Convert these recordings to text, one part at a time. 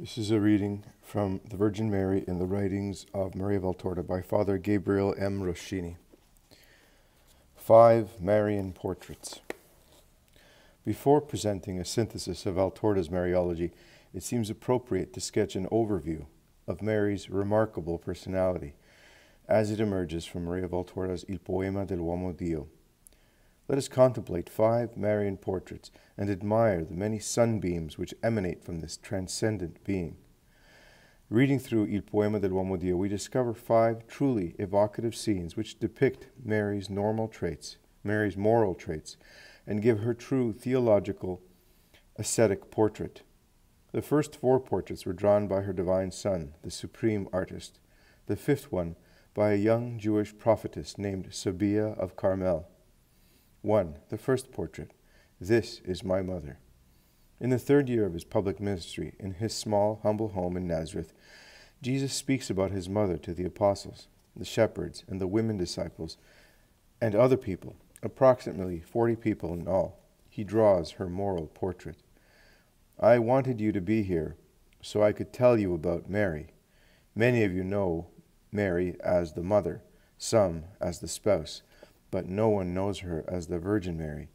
This is a reading from the Virgin Mary in the writings of Maria Valtorta by Father Gabriel M. Roschini. Five Marian Portraits. Before presenting a synthesis of Valtorta's Mariology, it seems appropriate to sketch an overview of Mary's remarkable personality as it emerges from Maria Valtorta's Il Poema dell'Uomo Dio. Let us contemplate five Marian portraits and admire the many sunbeams which emanate from this transcendent being. Reading through Il Poema dell'Uomo Dio, we discover five truly evocative scenes which depict Mary's normal traits, Mary's moral traits, and give her true theological, ascetic portrait. The first four portraits were drawn by her divine son, the supreme artist. The fifth one by a young Jewish prophetess named Sabea of Carmel. 1. The first portrait. This is my mother. In the third year of his public ministry, in his small, humble home in Nazareth, Jesus speaks about his mother to the apostles, the shepherds, and the women disciples, and other people, approximately 40 people in all. He draws her moral portrait. I wanted you to be here so I could tell you about Mary. Many of you know Mary as the mother, some as the spouse, but no one knows her as the Virgin Mary.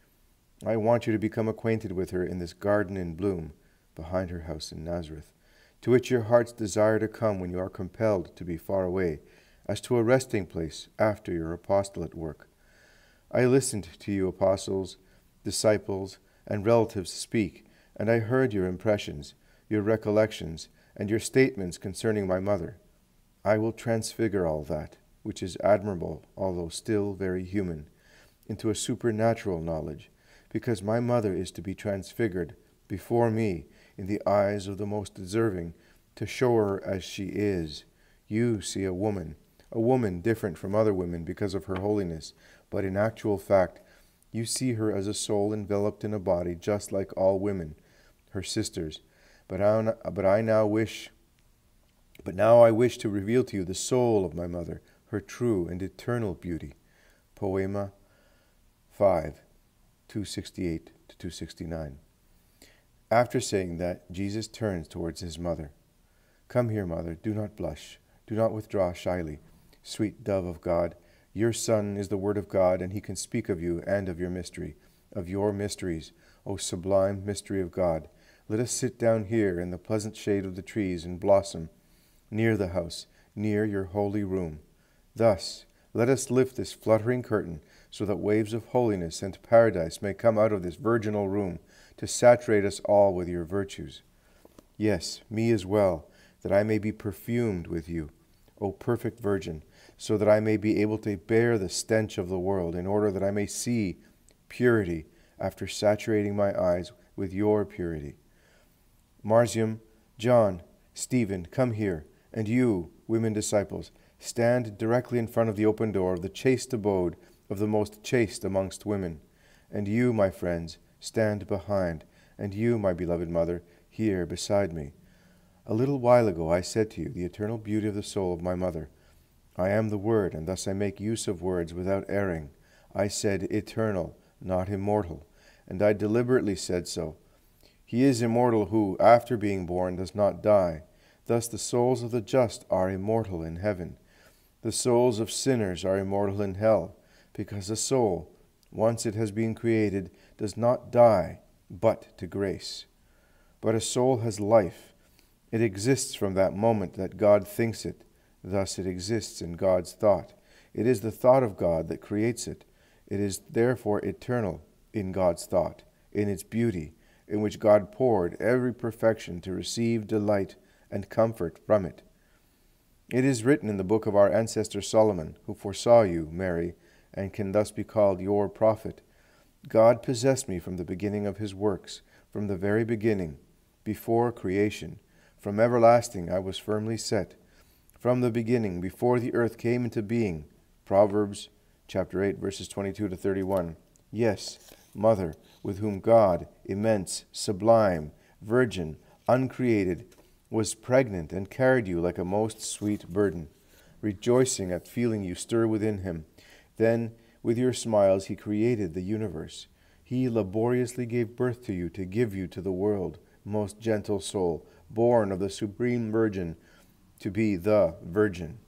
I want you to become acquainted with her in this garden in bloom behind her house in Nazareth, to which your hearts desire to come when you are compelled to be far away, as to a resting place after your apostolate work. I listened to you, apostles, disciples, and relatives speak, and I heard your impressions, your recollections, and your statements concerning my mother. I will transfigure all that, which is admirable, although still very human, into a supernatural knowledge because my mother is to be transfigured before me in the eyes of the most deserving, to show her as she is. You see a woman, a woman different from other women because of her holiness, but in actual fact, you see her as a soul enveloped in a body just like all women, her sisters. But I, but I now wish, but now I wish to reveal to you the soul of my mother, her true and eternal beauty. Poema 5. 268 to 269. After saying that, Jesus turns towards his mother. Come here, mother, do not blush, do not withdraw shyly. Sweet dove of God, your Son is the Word of God, and he can speak of you and of your mystery, of your mysteries, O sublime mystery of God. Let us sit down here in the pleasant shade of the trees and blossom, near the house, near your holy room. Thus, let us lift this fluttering curtain so that waves of holiness and paradise may come out of this virginal room to saturate us all with your virtues. Yes, me as well, that I may be perfumed with you, O perfect Virgin, so that I may be able to bear the stench of the world, in order that I may see purity after saturating my eyes with your purity. Marjiam, John, Stephen, come here, and you, women disciples, stand directly in front of the open door of the chaste abode of the most chaste amongst women. And you, my friends, stand behind, and you, my beloved mother, here beside me. A little while ago I said to you the eternal beauty of the soul of my mother. I am the Word, and thus I make use of words without erring. I said eternal, not immortal, and I deliberately said so. He is immortal who, after being born, does not die. Thus the souls of the just are immortal in heaven. The souls of sinners are immortal in hell because the soul, once it has been created, does not die, but to grace. But a soul has life. It exists from that moment that God thinks it. Thus it exists in God's thought. It is the thought of God that creates it. It is therefore eternal in God's thought, in its beauty, in which God poured every perfection to receive delight and comfort from it. It is written in the book of our ancestor Solomon, who foresaw you, Mary, and can thus be called your prophet. God possessed me from the beginning of his works, from the very beginning, before creation. From everlasting I was firmly set. From the beginning, before the earth came into being. Proverbs chapter 8, verses 22 to 31. Yes, Mother, with whom God, immense, sublime, virgin, uncreated, was pregnant and carried you like a most sweet burden, rejoicing at feeling you stir within him then, with your smiles, He created the universe. He laboriously gave birth to you to give you to the world, most gentle soul, born of the Supreme Virgin, to be the Virgin.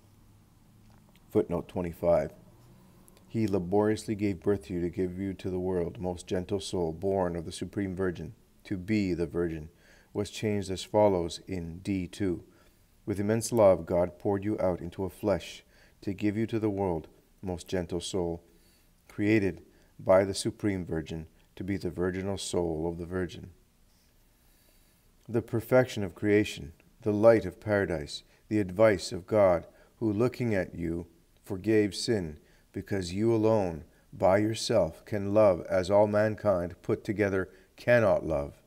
Footnote 25. He laboriously gave birth to you to give you to the world, most gentle soul, born of the Supreme Virgin, to be the Virgin, was changed as follows in D2. With immense love, God poured you out into a flesh to give you to the world, most gentle soul, created by the Supreme Virgin to be the virginal soul of the Virgin. The perfection of creation, the light of paradise, the advice of God, who looking at you forgave sin, because you alone, by yourself, can love as all mankind put together cannot love.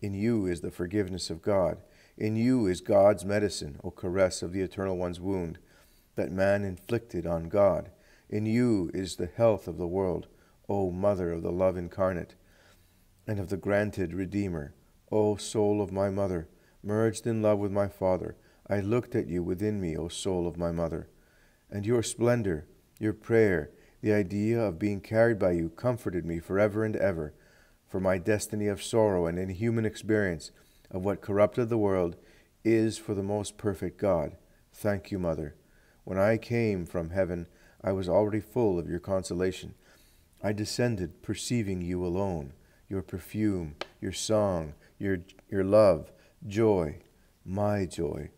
In you is the forgiveness of God. In you is God's medicine, O caress of the Eternal One's wound, that man inflicted on God. In you is the health of the world, O Mother of the Love incarnate, and of the granted Redeemer. O soul of my mother, merged in love with my Father, I looked at you within me, O soul of my mother. And your splendor, your prayer, the idea of being carried by you comforted me forever and ever for my destiny of sorrow and inhuman experience of what corrupted the world is for the most perfect God. Thank you, Mother. When I came from heaven, I was already full of your consolation. I descended perceiving you alone, your perfume, your song, your, your love, joy, my joy.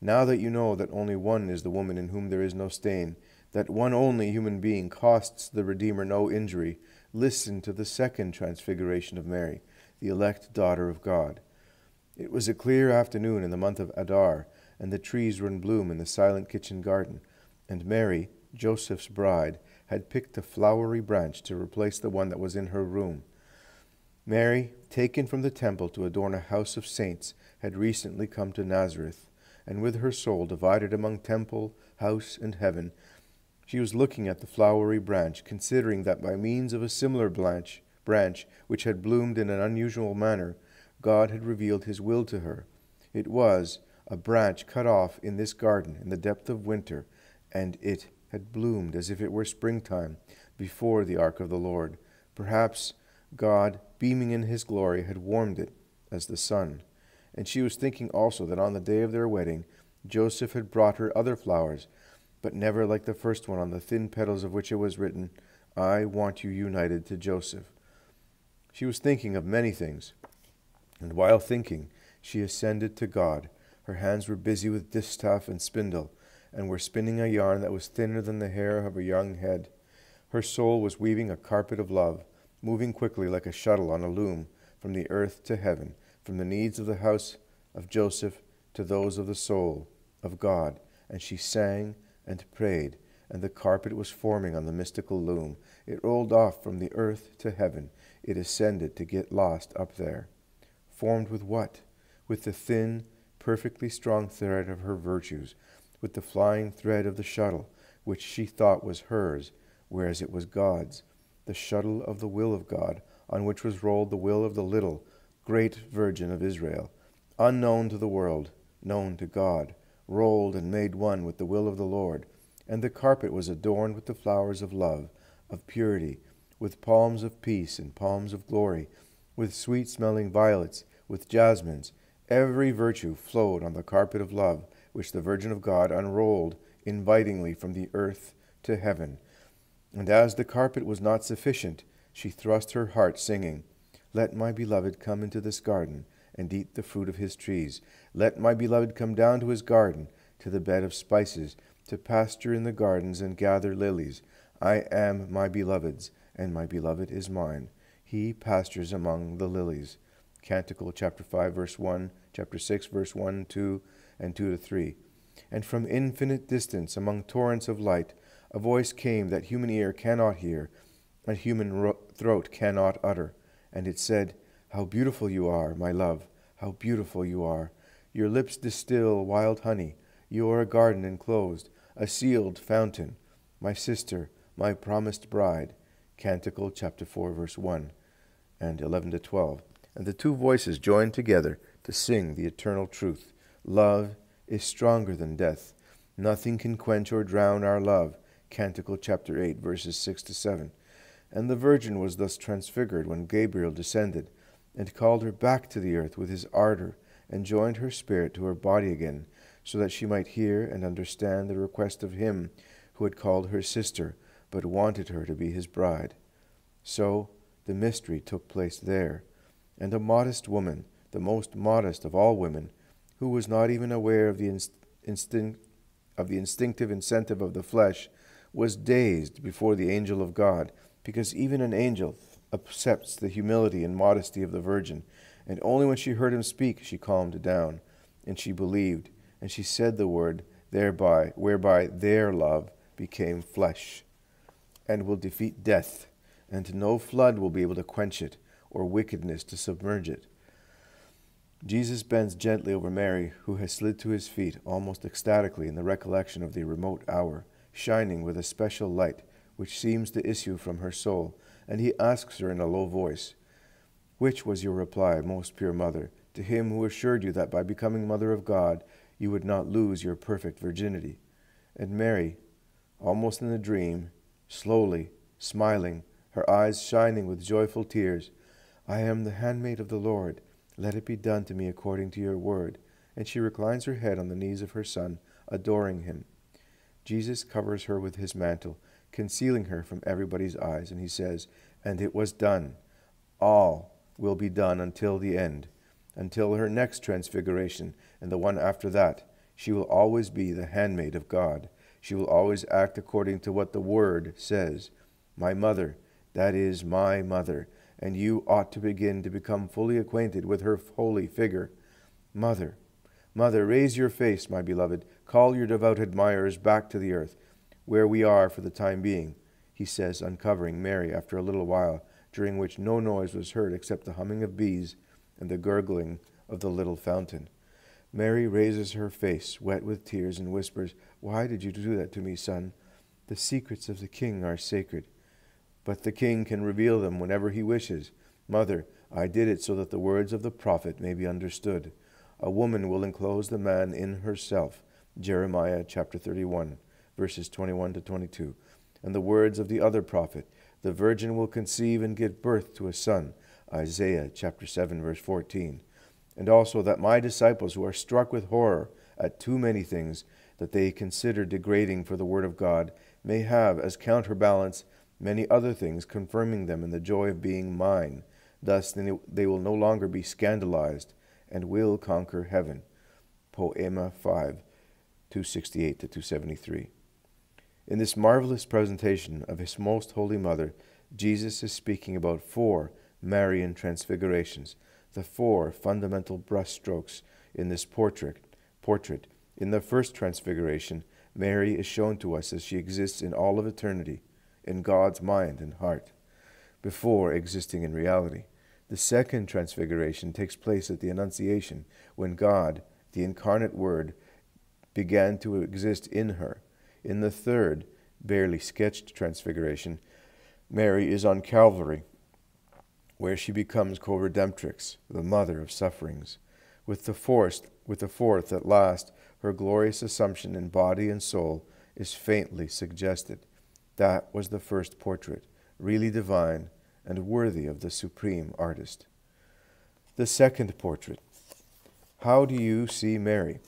Now that you know that only one is the woman in whom there is no stain, that one only human being costs the Redeemer no injury, listen to the second transfiguration of Mary, the elect daughter of God. It was a clear afternoon in the month of Adar, and the trees were in bloom in the silent kitchen garden, and Mary, Joseph's bride, had picked a flowery branch to replace the one that was in her room. Mary, taken from the temple to adorn a house of saints, had recently come to Nazareth, and with her soul divided among temple, house, and heaven, she was looking at the flowery branch, considering that by means of a similar branch, branch which had bloomed in an unusual manner, God had revealed his will to her. It was a branch cut off in this garden in the depth of winter, and it had bloomed as if it were springtime before the ark of the Lord. Perhaps God, beaming in his glory, had warmed it as the sun. And she was thinking also that on the day of their wedding, Joseph had brought her other flowers but never like the first one on the thin petals of which it was written, I want you united to Joseph. She was thinking of many things, and while thinking, she ascended to God. Her hands were busy with distaff and spindle, and were spinning a yarn that was thinner than the hair of a young head. Her soul was weaving a carpet of love, moving quickly like a shuttle on a loom, from the earth to heaven, from the needs of the house of Joseph to those of the soul of God. And she sang and prayed, and the carpet was forming on the mystical loom. It rolled off from the earth to heaven. It ascended to get lost up there. Formed with what? With the thin, perfectly strong thread of her virtues, with the flying thread of the shuttle, which she thought was hers, whereas it was God's, the shuttle of the will of God, on which was rolled the will of the little, great Virgin of Israel, unknown to the world, known to God rolled and made one with the will of the Lord. And the carpet was adorned with the flowers of love, of purity, with palms of peace and palms of glory, with sweet smelling violets, with jasmines. Every virtue flowed on the carpet of love, which the Virgin of God unrolled invitingly from the earth to heaven. And as the carpet was not sufficient, she thrust her heart, singing, Let my beloved come into this garden and eat the fruit of his trees. Let my beloved come down to his garden, to the bed of spices, to pasture in the gardens and gather lilies. I am my beloved's, and my beloved is mine. He pastures among the lilies. Canticle chapter 5, verse 1, chapter 6, verse 1, 2, and 2 to 3. And from infinite distance, among torrents of light, a voice came that human ear cannot hear, and human throat cannot utter. And it said, how beautiful you are, my love, how beautiful you are. Your lips distill wild honey. You are a garden enclosed, a sealed fountain. My sister, my promised bride. Canticle chapter 4, verse 1 and 11 to 12. And the two voices joined together to sing the eternal truth. Love is stronger than death. Nothing can quench or drown our love. Canticle chapter 8, verses 6 to 7. And the Virgin was thus transfigured when Gabriel descended and called her back to the earth with his ardor, and joined her spirit to her body again, so that she might hear and understand the request of him who had called her sister, but wanted her to be his bride. So the mystery took place there, and a modest woman, the most modest of all women, who was not even aware of the inst- instinct of the instinctive incentive of the flesh, was dazed before the angel of God, because even an angel accepts the humility and modesty of the virgin, and only when she heard him speak she calmed down, and she believed, and she said the word thereby whereby their love became flesh, and will defeat death, and no flood will be able to quench it, or wickedness to submerge it. Jesus bends gently over Mary, who has slid to his feet almost ecstatically in the recollection of the remote hour, shining with a special light which seems to issue from her soul, and he asks her in a low voice, Which was your reply, most pure mother, to him who assured you that by becoming mother of God you would not lose your perfect virginity? And Mary, almost in a dream, slowly, smiling, her eyes shining with joyful tears, I am the handmaid of the Lord let it be done to me according to your word. And she reclines her head on the knees of her son, adoring him. Jesus covers her with his mantle, concealing her from everybody's eyes, and he says, And it was done. All will be done until the end, until her next transfiguration, and the one after that. She will always be the handmaid of God. She will always act according to what the Word says. My mother, that is my mother and you ought to begin to become fully acquainted with her holy figure. Mother, Mother, raise your face, my beloved. Call your devout admirers back to the earth, where we are for the time being, he says, uncovering Mary after a little while, during which no noise was heard except the humming of bees and the gurgling of the little fountain. Mary raises her face, wet with tears, and whispers, Why did you do that to me, son? The secrets of the king are sacred but the king can reveal them whenever he wishes. Mother, I did it so that the words of the prophet may be understood. A woman will enclose the man in herself. Jeremiah chapter 31, verses 21 to 22. And the words of the other prophet, the virgin will conceive and give birth to a son. Isaiah chapter 7, verse 14. And also that my disciples who are struck with horror at too many things that they consider degrading for the word of God may have as counterbalance many other things, confirming them in the joy of being mine. Thus they will no longer be scandalized and will conquer heaven. Poema 5, 268 to 273. In this marvelous presentation of His Most Holy Mother, Jesus is speaking about four Marian transfigurations, the four fundamental brushstrokes in this portrait. Portrait. In the first transfiguration, Mary is shown to us as she exists in all of eternity in God's mind and heart before existing in reality. The second transfiguration takes place at the Annunciation when God, the incarnate Word, began to exist in her. In the third, barely sketched transfiguration, Mary is on Calvary, where she becomes co redemptrix, the mother of sufferings. With the fourth, with the fourth, at last, her glorious assumption in body and soul is faintly suggested. That was the first portrait, really divine and worthy of the supreme artist. The second portrait. How do you see Mary?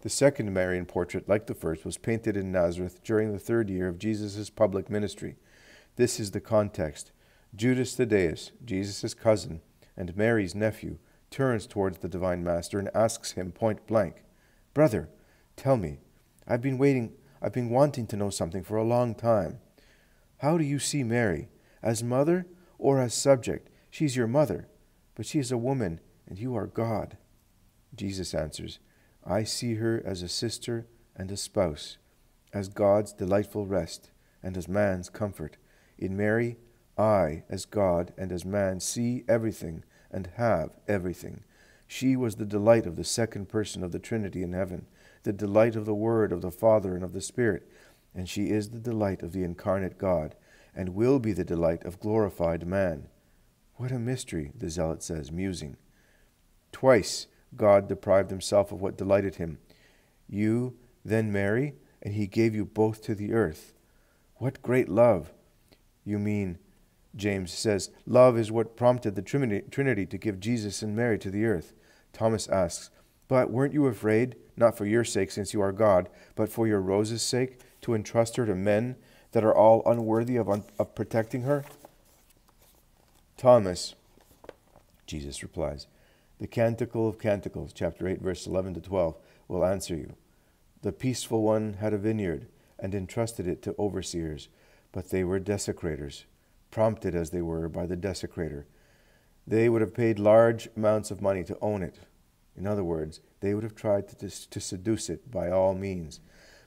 The second Marian portrait, like the first, was painted in Nazareth during the third year of Jesus' public ministry. This is the context. Judas Thaddeus, Jesus' cousin and Mary's nephew, turns towards the Divine Master and asks him point blank, Brother, tell me, I've been waiting, I've been wanting to know something for a long time. How do you see Mary? As mother or as subject? She's your mother, but she is a woman, and you are God. Jesus answers, I see her as a sister and a spouse, as God's delightful rest, and as man's comfort. In Mary, I, as God and as man, see everything and have everything. She was the delight of the second person of the Trinity in heaven, the delight of the Word of the Father and of the Spirit, and she is the delight of the incarnate God, and will be the delight of glorified man. What a mystery, the zealot says, musing. Twice God deprived himself of what delighted him. You, then Mary, and he gave you both to the earth. What great love! You mean James says, Love is what prompted the Trinity to give Jesus and Mary to the earth. Thomas asks, But weren't you afraid, not for your sake, since you are God, but for your Rose's sake, to entrust her to men that are all unworthy of, un- of protecting her? Thomas, Jesus replies, The Canticle of Canticles, chapter 8, verse 11 to 12, will answer you. The peaceful one had a vineyard and entrusted it to overseers, but they were desecrators, prompted as they were by the desecrator. They would have paid large amounts of money to own it. In other words, they would have tried to, to seduce it by all means.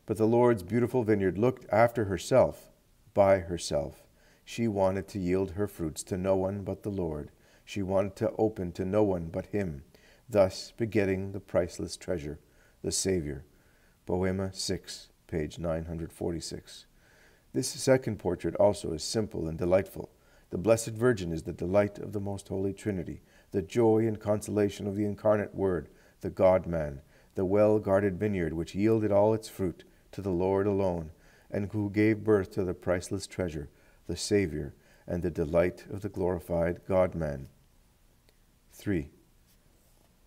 But the Lord's beautiful vineyard looked after herself, by herself. She wanted to yield her fruits to no one but the Lord. She wanted to open to no one but Him, thus begetting the priceless treasure, the Savior. Poema 6, page 946. This second portrait also is simple and delightful. The Blessed Virgin is the delight of the Most Holy Trinity, the joy and consolation of the incarnate Word, the God man, the well guarded vineyard which yielded all its fruit to the Lord alone, and who gave birth to the priceless treasure, the Savior, and the delight of the glorified God man. 3.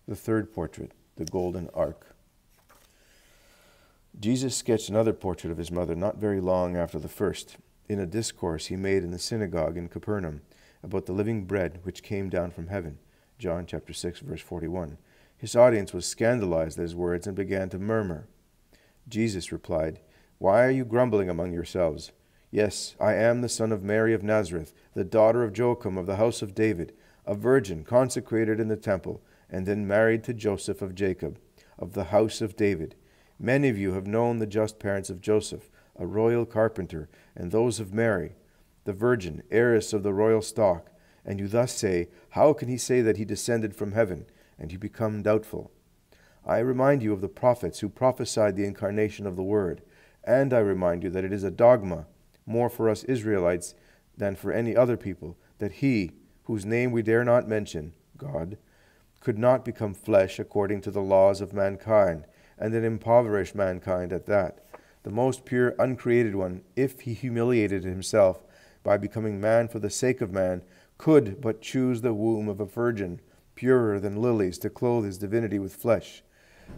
The third portrait, the Golden Ark. Jesus sketched another portrait of his mother not very long after the first, in a discourse he made in the synagogue in Capernaum about the living bread which came down from heaven. John chapter 6 verse 41. His audience was scandalized at his words and began to murmur. Jesus replied, Why are you grumbling among yourselves? Yes, I am the son of Mary of Nazareth, the daughter of Joachim of the house of David, a virgin consecrated in the temple, and then married to Joseph of Jacob, of the house of David. Many of you have known the just parents of Joseph, a royal carpenter, and those of Mary, the virgin, heiress of the royal stock. And you thus say, How can he say that he descended from heaven? And you become doubtful. I remind you of the prophets who prophesied the incarnation of the Word, and I remind you that it is a dogma, more for us Israelites than for any other people, that he, whose name we dare not mention, God, could not become flesh according to the laws of mankind and then impoverish mankind at that. The most pure, uncreated one, if he humiliated himself by becoming man for the sake of man, could but choose the womb of a virgin, purer than lilies, to clothe his divinity with flesh.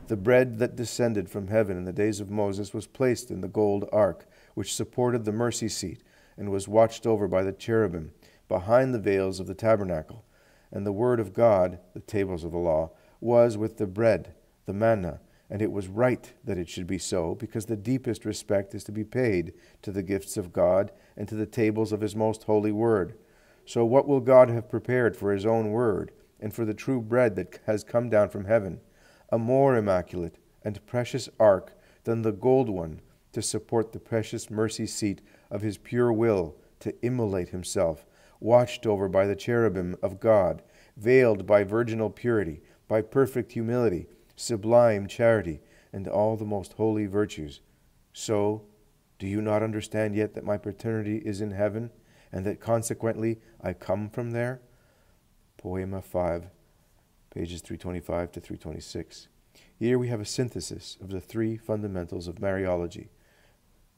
The bread that descended from heaven in the days of Moses was placed in the gold ark, which supported the mercy seat, and was watched over by the cherubim, behind the veils of the tabernacle. And the word of God, the tables of the law, was with the bread, the manna, and it was right that it should be so, because the deepest respect is to be paid to the gifts of God and to the tables of His most holy word. So, what will God have prepared for His own word and for the true bread that has come down from heaven? A more immaculate and precious ark than the gold one to support the precious mercy seat of His pure will to immolate Himself, watched over by the cherubim of God, veiled by virginal purity, by perfect humility sublime charity, and all the most holy virtues. So, do you not understand yet that my paternity is in heaven, and that consequently I come from there? Poema 5, pages 325 to 326. Here we have a synthesis of the three fundamentals of Mariology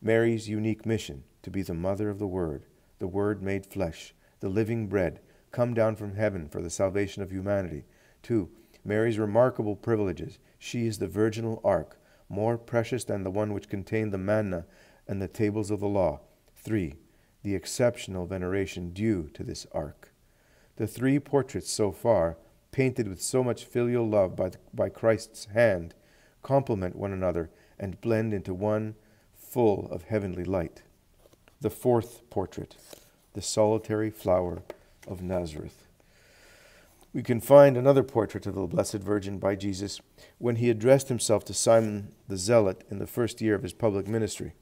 Mary's unique mission to be the mother of the Word, the Word made flesh, the living bread, come down from heaven for the salvation of humanity. Two, Mary's remarkable privileges. She is the virginal ark, more precious than the one which contained the manna and the tables of the law. 3. The exceptional veneration due to this ark. The three portraits so far, painted with so much filial love by, by Christ's hand, complement one another and blend into one full of heavenly light. The fourth portrait, the solitary flower of Nazareth. We can find another portrait of the Blessed Virgin by Jesus when he addressed himself to Simon the Zealot in the first year of his public ministry.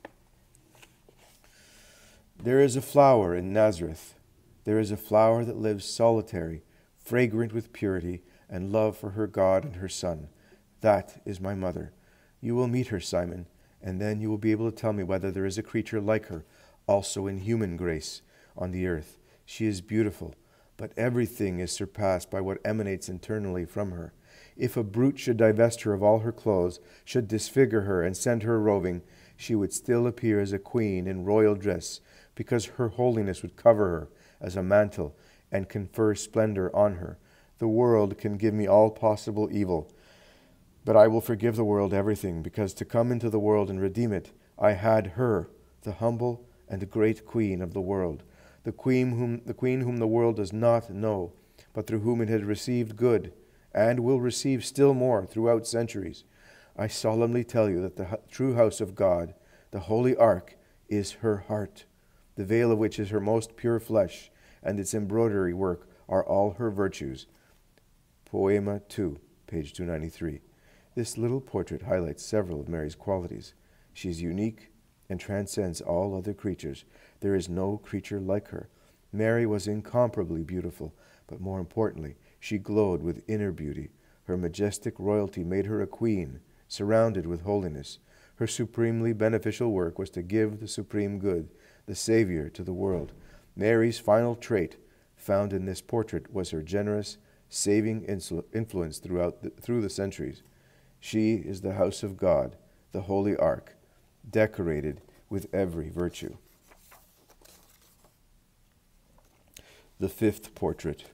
There is a flower in Nazareth. There is a flower that lives solitary, fragrant with purity and love for her God and her Son. That is my mother. You will meet her, Simon, and then you will be able to tell me whether there is a creature like her, also in human grace, on the earth. She is beautiful but everything is surpassed by what emanates internally from her. If a brute should divest her of all her clothes, should disfigure her, and send her roving, she would still appear as a queen in royal dress, because her holiness would cover her, as a mantle and confer splendor on her. The world can give me all possible evil, but I will forgive the world everything, because to come into the world and redeem it, I had her, the humble and great queen of the world, the queen whom the queen whom the world does not know, but through whom it has received good, and will receive still more throughout centuries. I solemnly tell you that the true house of God, the holy ark, is her heart, the veil of which is her most pure flesh, and its embroidery work are all her virtues. Poema 2, page 293. This little portrait highlights several of Mary's qualities. She is unique and transcends all other creatures. There is no creature like her. Mary was incomparably beautiful, but more importantly, she glowed with inner beauty. Her majestic royalty made her a queen, surrounded with holiness. Her supremely beneficial work was to give the supreme good, the Savior, to the world. Mary's final trait, found in this portrait, was her generous, saving influence throughout the, through the centuries. She is the house of God, the holy ark, decorated with every virtue. The fifth portrait,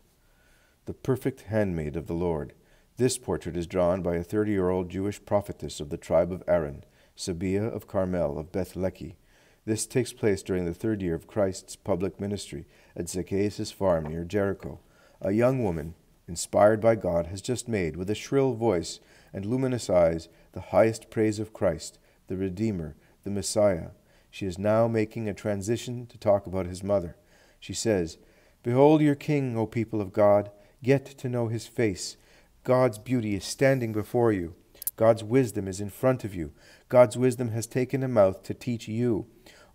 the perfect handmaid of the Lord. This portrait is drawn by a 30 year old Jewish prophetess of the tribe of Aaron, Sabea of Carmel of Beth-lechi. This takes place during the third year of Christ's public ministry at Zacchaeus' farm near Jericho. A young woman, inspired by God, has just made, with a shrill voice and luminous eyes, the highest praise of Christ, the Redeemer, the Messiah. She is now making a transition to talk about his mother. She says, Behold your King, O people of God. Get to know his face. God's beauty is standing before you. God's wisdom is in front of you. God's wisdom has taken a mouth to teach you.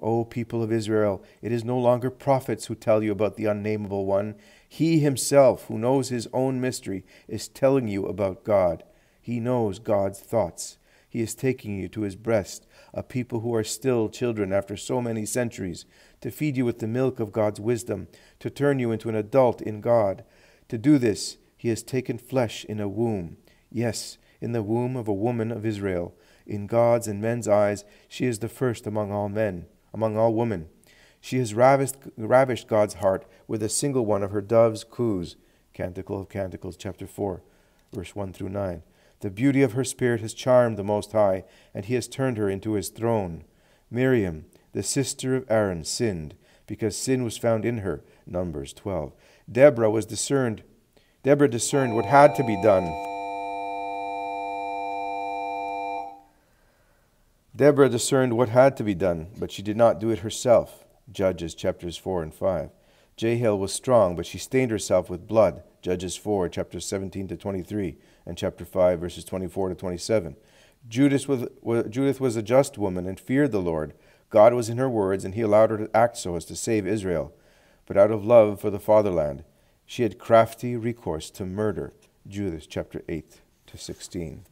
O people of Israel, it is no longer prophets who tell you about the unnamable one. He himself, who knows his own mystery, is telling you about God. He knows God's thoughts. He is taking you to his breast, a people who are still children after so many centuries, to feed you with the milk of God's wisdom, to turn you into an adult in God. To do this, he has taken flesh in a womb. Yes, in the womb of a woman of Israel. In God's and men's eyes, she is the first among all men, among all women. She has ravished, ravished God's heart with a single one of her dove's coos. Canticle of Canticles, chapter 4, verse 1 through 9. The beauty of her spirit has charmed the Most High, and he has turned her into his throne. Miriam, the sister of Aaron, sinned, because sin was found in her. Numbers 12. Deborah was discerned. Deborah discerned what had to be done Deborah discerned what had to be done, but she did not do it herself. Judges chapters 4 and 5. Jael was strong, but she stained herself with blood. Judges 4, chapters 17 to 23, and chapter 5, verses 24 to 27. Judith was, Judith was a just woman and feared the Lord. God was in her words, and he allowed her to act so as to save Israel. But out of love for the fatherland, she had crafty recourse to murder. Judith chapter 8 to 16.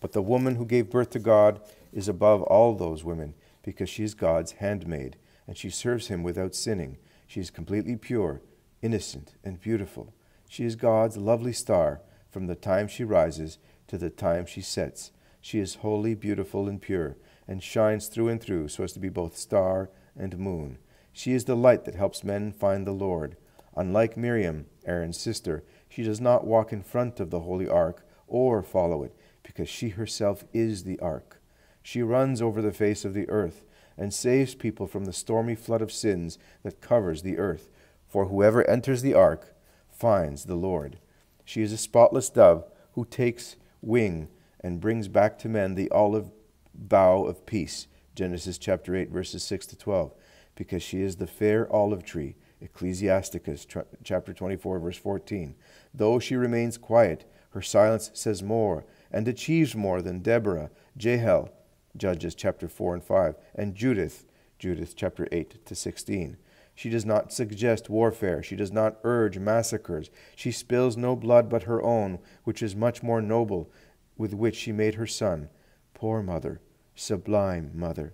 But the woman who gave birth to God is above all those women because she is God's handmaid and she serves him without sinning. She is completely pure, innocent, and beautiful. She is God's lovely star from the time she rises to the time she sets. She is holy, beautiful, and pure, and shines through and through so as to be both star and moon. She is the light that helps men find the Lord. Unlike Miriam, Aaron's sister, she does not walk in front of the holy ark or follow it, because she herself is the ark. She runs over the face of the earth and saves people from the stormy flood of sins that covers the earth. For whoever enters the ark finds the Lord. She is a spotless dove who takes wing and brings back to men the olive bough of peace. Genesis chapter 8, verses 6 to 12. Because she is the fair olive tree. Ecclesiasticus chapter 24, verse 14. Though she remains quiet, her silence says more and achieves more than Deborah, Jael, Judges chapter 4 and 5, and Judith, Judith chapter 8 to 16. She does not suggest warfare. She does not urge massacres. She spills no blood but her own, which is much more noble, with which she made her son. Poor mother, sublime mother.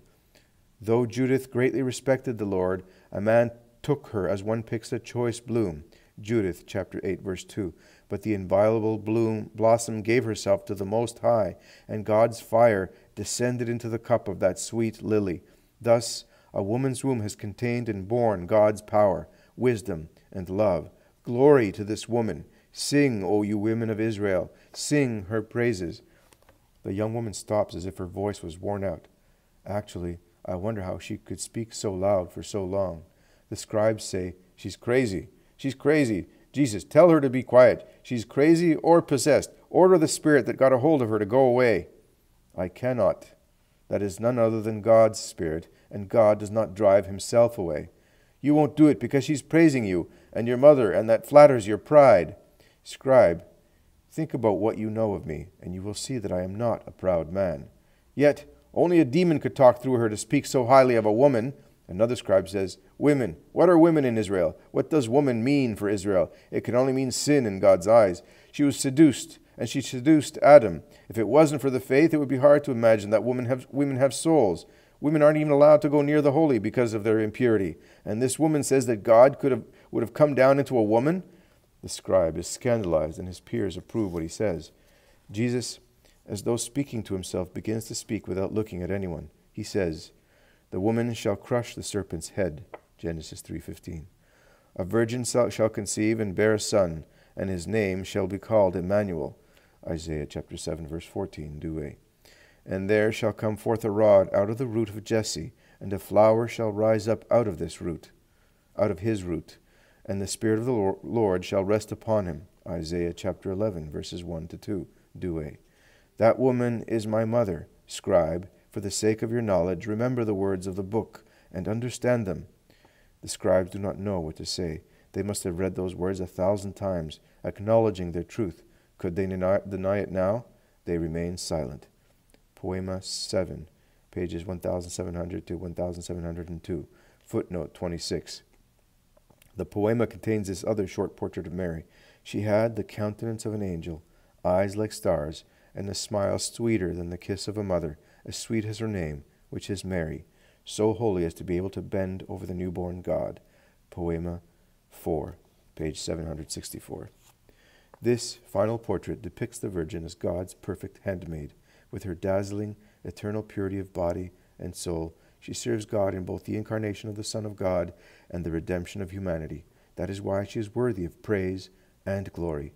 Though Judith greatly respected the Lord, a man took her as one picks a choice bloom. Judith chapter 8 verse 2. But the inviolable bloom blossom gave herself to the most high, and God's fire descended into the cup of that sweet lily. Thus, a woman's womb has contained and borne God's power. wisdom, and love. Glory to this woman. Sing, O you women of Israel, sing her praises. The young woman stops as if her voice was worn out. Actually, I wonder how she could speak so loud for so long. The scribes say, She's crazy. She's crazy. Jesus, tell her to be quiet. She's crazy or possessed. Order the spirit that got a hold of her to go away. I cannot. That is none other than God's spirit, and God does not drive himself away. You won't do it because she's praising you and your mother, and that flatters your pride. Scribe, think about what you know of me, and you will see that I am not a proud man. Yet, only a demon could talk through her to speak so highly of a woman. Another scribe says, Women. What are women in Israel? What does woman mean for Israel? It can only mean sin in God's eyes. She was seduced, and she seduced Adam. If it wasn't for the faith, it would be hard to imagine that women have, women have souls. Women aren't even allowed to go near the holy because of their impurity. And this woman says that God could have, would have come down into a woman? The scribe is scandalized, and his peers approve what he says. Jesus, as though speaking to himself, begins to speak without looking at anyone. He says, The woman shall crush the serpent's head. Genesis 3:15. A virgin shall conceive and bear a son, and his name shall be called Emmanuel. Isaiah chapter 7 verse 14, Douay. And there shall come forth a rod out of the root of Jesse, and a flower shall rise up out of this root, out of his root, and the Spirit of the Lord shall rest upon him. Isaiah chapter 11, verses 1 to 2, Douay. That woman is my mother. Scribe, for the sake of your knowledge, remember the words of the book, and understand them. The scribes do not know what to say. They must have read those words a thousand times, acknowledging their truth. Could they deny, deny it now? They remain silent. Poema 7, pages 1700 to 1702, footnote 26. The poema contains this other short portrait of Mary. She had the countenance of an angel, eyes like stars, and a smile sweeter than the kiss of a mother, as sweet as her name, which is Mary, so holy as to be able to bend over the newborn God. Poema 4, page 764. This final portrait depicts the Virgin as God's perfect handmaid, with her dazzling, eternal purity of body and soul, she serves God in both the incarnation of the Son of God and the redemption of humanity. That is why she is worthy of praise and glory.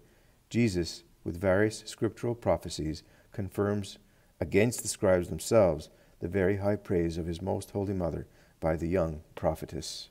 Jesus, with various scriptural prophecies, confirms against the scribes themselves the very high praise of his most holy mother by the young prophetess.